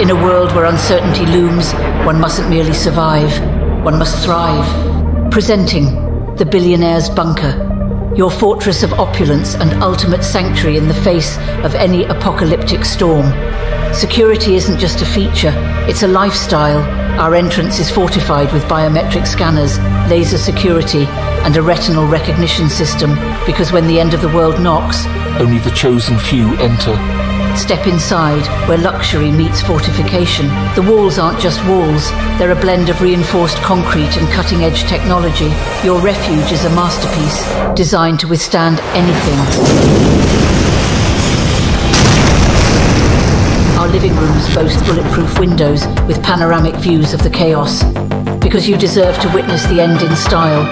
In a world where uncertainty looms, one mustn't merely survive, one must thrive. Presenting the Billionaire's Bunker, your fortress of opulence and ultimate sanctuary in the face of any apocalyptic storm. Security isn't just a feature, it's a lifestyle. Our entrance is fortified with biometric scanners, laser security, and a retinal recognition system because when the end of the world knocks, Only the chosen few enter. Step inside, where luxury meets fortification. The walls aren't just walls, they're a blend of reinforced concrete and cutting edge technology. Your refuge is a masterpiece, designed to withstand anything. Our living rooms boast bulletproof windows with panoramic views of the chaos, because you deserve to witness the end in style.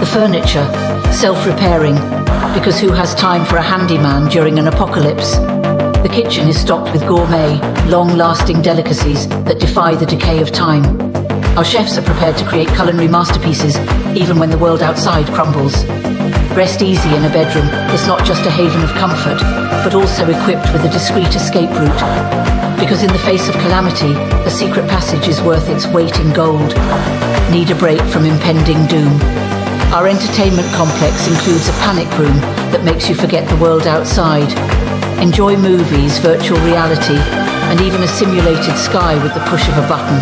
The furniture, self repairing, because who has time for a handyman during an apocalypse? The kitchen is stocked with gourmet, long lasting delicacies that defy the decay of time. Our chefs are prepared to create culinary masterpieces even when the world outside crumbles. Rest easy in a bedroom is not just a haven of comfort, but also equipped with a discreet escape route. Because in the face of calamity, a secret passage is worth its weight in gold. Need a break from impending doom? Our entertainment complex includes a panic room that makes you forget the world outside. Enjoy movies, virtual reality, and even a simulated sky with the push of a button.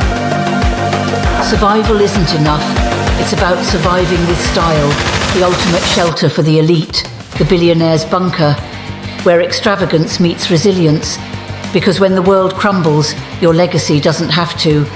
Survival isn't enough. It's about surviving with style, the ultimate shelter for the elite, the billionaire's bunker, where extravagance meets resilience. Because when the world crumbles, your legacy doesn't have to.